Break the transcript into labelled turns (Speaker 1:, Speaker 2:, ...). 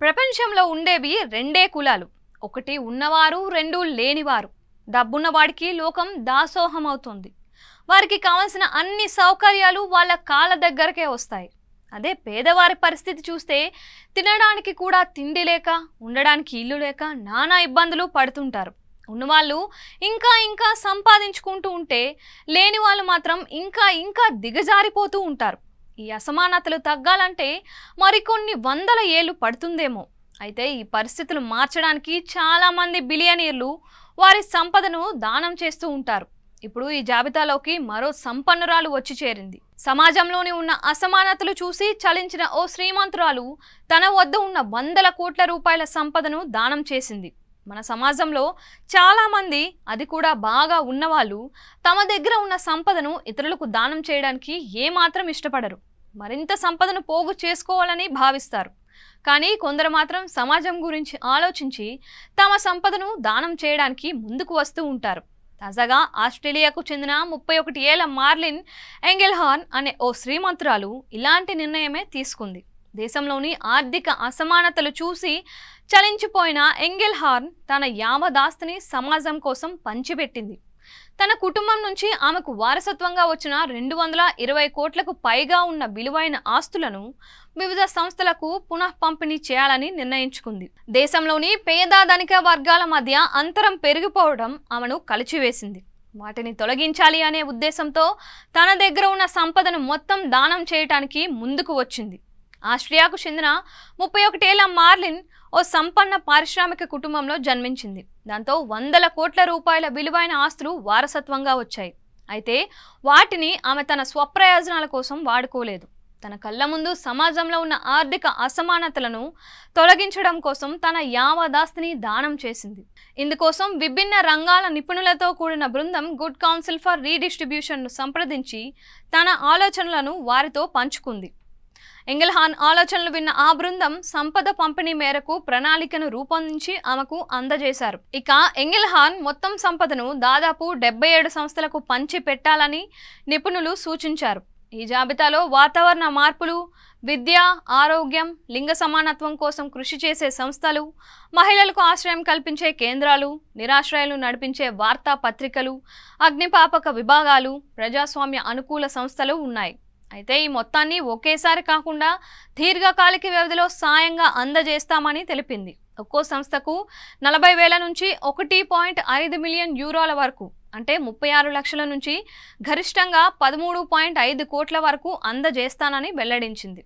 Speaker 1: ప్రపంచంలో ఉండేవి రెండే కులాలు. ఒకటి ఉన్నవారు రెండు లేనివారు. డబ్బున్నవాడికి లోకం దాసోహం అవుతుంది వారికి కావలసిన అన్ని సౌకర్యాలు వాళ్ళ కాళ్ళ దగ్గరకే వస్తాయి. అదే పేదవారి పరిస్థితి చూస్తే తినడానికి కూడా తిండి లేక ఉండడానికి ఇల్లు లేక నానా ఇబ్బందులు పడుతుంటారు. ఉన్నవాళ్ళు ఇంకా ఇంకా సంపాదించుకుంటూ ఉంటే లేని వాళ్ళు మాత్రం ఇంకా ఇంకా దిగజారిపోతూ ఉంటారు. ఈ అసమానతలు తగ్గాలంటే మరికొన్ని వందల ఏళ్ళు పడుతుందేమో. అయితే ఈ పరిస్థితులు మార్చడానికి చాలామంది బిలియనీర్లు వారి సంపదను దానం చేస్తూ ఉంటారు. ఇప్పుడు ఈ జాబితాలోకి మరో సంపన్నురాలు వచ్చి చేరింది. సమాజంలోని ఉన్న అసమానతలు చూసి చలించిన ఓ శ్రీమంతురాలు తన వద్ద ఉన్న వందల కోట్ల రూపాయల సంపదను దానం చేసింది. మన సమాజంలో చాలామంది అది కూడా బాగా ఉన్నవాళ్ళు తమ దగ్గర ఉన్న సంపదను ఇతరులకు దానం చేయడానికి ఏమాత్రం ఇష్టపడరు. మరింత సంపదను పోగు చేసుకోవాలని భావిస్తారు. కానీ కొందరు మాత్రం సమాజం గురించి ఆలోచించి తమ సంపదను దానం చేయడానికి ముందుకు వస్తూ ఉంటారు. తాజాగా ఆస్ట్రేలియాకు చెందిన ముప్పై ఒకటి ఏళ్ళ మార్లిన్ ఎంగెల్హార్న్ అనే ఓ శ్రీమంతురాలు ఇలాంటి నిర్ణయమే తీసుకుంది. దేశంలోని ఆర్థిక అసమానతలు చూసి చలించిపోయిన ఎంగెల్హార్న్ తన యామదాస్తిని సమాజం కోసం పంచిపెట్టింది. తన కుటుంబం నుంచి ఆమెకు వారసత్వంగా వచ్చిన రెండు వందల ఇరవై కోట్లకు పైగా ఉన్న విలువైన ఆస్తులను వివిధ సంస్థలకు పునః పంపిణీ చేయాలని నిర్ణయించుకుంది. దేశంలోని పేద ధనిక వర్గాల మధ్య అంతరం పెరిగిపోవడం ఆమెను కలిచివేసింది. వాటిని తొలగించాలి అనే ఉద్దేశంతో తన దగ్గర ఉన్న సంపదను మొత్తం దానం చేయటానికి ముందుకు వచ్చింది. ఆస్ట్రియాకు చెందిన ముప్పై ఒకటేళ్ళ మార్లిన్ ఓ సంపన్న పారిశ్రామిక కుటుంబంలో జన్మించింది. దాంతో వందల కోట్ల రూపాయల విలువైన ఆస్తులు వారసత్వంగా వచ్చాయి. అయితే వాటిని ఆమె తన స్వప్రయోజనాల కోసం వాడుకోలేదు. తన కళ్ళ ముందు సమాజంలో ఉన్న ఆర్థిక అసమానతలను తొలగించడం కోసం తన యావదాస్తిని దానం చేసింది. ఇందుకోసం విభిన్న రంగాల నిపుణులతో కూడిన బృందం గుడ్ కౌన్సిల్ ఫర్ రీడిస్ట్రిబ్యూషన్ను సంప్రదించి తన ఆలోచనలను వారితో పంచుకుంది. ఎంగెల్హాన్ ఆలోచనలు విన్న ఆ బృందం సంపద పంపిణీ మేరకు ప్రణాళికను రూపొందించి ఆమెకు అందజేశారు. ఇక ఎంగెల్హాన్ మొత్తం సంపదను దాదాపు డెబ్బై ఏడు సంస్థలకు పంచి పెట్టాలని నిపుణులు సూచించారు. ఈ జాబితాలో వాతావరణ మార్పులు విద్య ఆరోగ్యం లింగ సమానత్వం కోసం కృషి చేసే సంస్థలు మహిళలకు ఆశ్రయం కల్పించే కేంద్రాలు నిరాశ్రయాలు నడిపించే వార్తా పత్రికలు అగ్నిపాపక విభాగాలు ప్రజాస్వామ్య అనుకూల సంస్థలు ఉన్నాయి. అయితే ఈ మొత్తాన్ని ఒకేసారి కాకుండా దీర్ఘకాలిక వ్యవధిలో సాయంగా అందజేస్తామని తెలిపింది. ఒక్కో సంస్థకు నలభై వేల నుంచి ఒకటి పాయింట్ ఐదు మిలియన్ యూరోల వరకు అంటే ముప్పై ఆరు లక్షల నుంచి గరిష్టంగా పదమూడు పాయింట్ ఐదు కోట్ల వరకు అందజేస్తానని వెల్లడించింది.